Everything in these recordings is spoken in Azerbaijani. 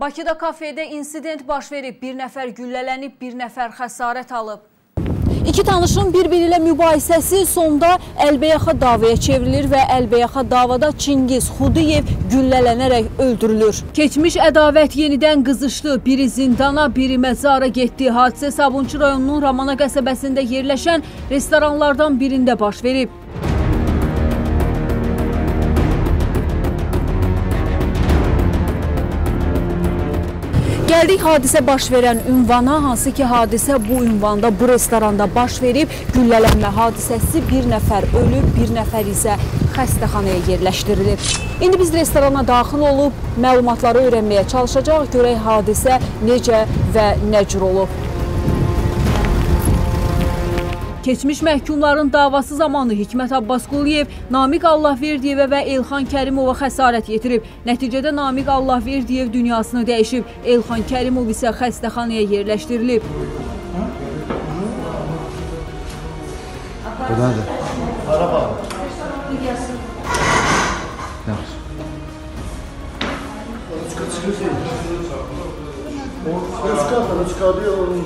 Bakıda kafedə insident baş verib, bir nəfər güllələnib, bir nəfər xəsarət alıb. İki tanışın bir-biri ilə mübahisəsi sonda əlbəyaxa davaya çevrilir və əlbəyaxa davada Çingiz Xudiyev güllələnərək öldürülür. Keçmiş ədavət yenidən qızışdı. Biri zindana, biri məzara getdi. Hadisə Sabunçu rayonunun Ramana qəsəbəsində yerləşən restoranlardan birində baş verib. Gəldik hadisə baş verən ünvana, hansı ki hadisə bu ünvanda, bu restoranda baş verib. Güllələnmə hadisəsi bir nəfər ölüb, bir nəfər isə xəstəxanaya yerləşdirilib. İndi biz restorana daxil olub məlumatları öyrənməyə çalışacaq. Görək hadisə necə və nə cür olub. Keçmiş məhkumların davası zamanı Hikmət Abbasquliyev, Namiq Allahverdiyevə və Elxan Kərimova xəsarət yetirib. Nəticədə Namiq Allahverdiyev dünyasını dəyişib, Elxan Kərimov isə xəstəxanaya yerləşdirilib. Bu nədir? Araba. Yaxşı. Rüçka, rüçka diyor onun.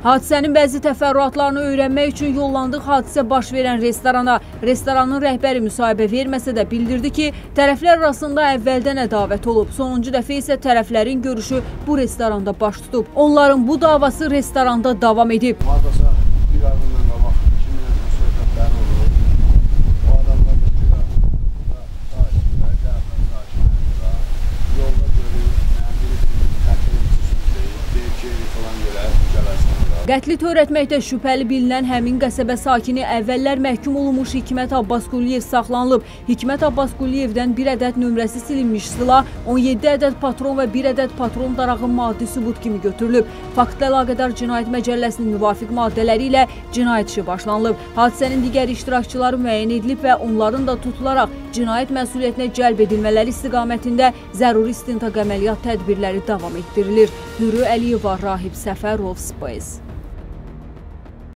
Hadisənin bəzi təfərrüatlarını öyrənmək üçün yollandıq hadisə baş verən restorana. Restoranın rəhbəri müsahibə verməsə də bildirdi ki, tərəflər arasında əvvəldən ədavət olub. Sonuncu dəfə isə tərəflərin görüşü bu restoranda baş tutub. Onların bu davası restoranda davam edib. Hardasa bir ay Qətli törətməkdə şübhəli bilinən həmin qəsəbə sakini əvvəllər məhkum olunmuş Hikmət Abbasquliyev saxlanılıb. Hikmət Abbasquliyevdən bir ədəd nömrəsi silinmiş silah, 17 ədəd patron və bir ədəd patron darağı maddi sübut kimi götürülüb. Faktla əlaqədar cinayət məcəlləsinin müvafiq maddələri ilə cinayət işi başlanılıb. Hadisənin digər iştirakçıları müəyyən edilib və onların da tutularaq cinayət məsuliyyətinə cəlb edilmələri istiqamətində zəruri istintaq əməliyyat tədbirləri davam etdirilir. Nuru Əliyeva, Rahib Səfərov, Space.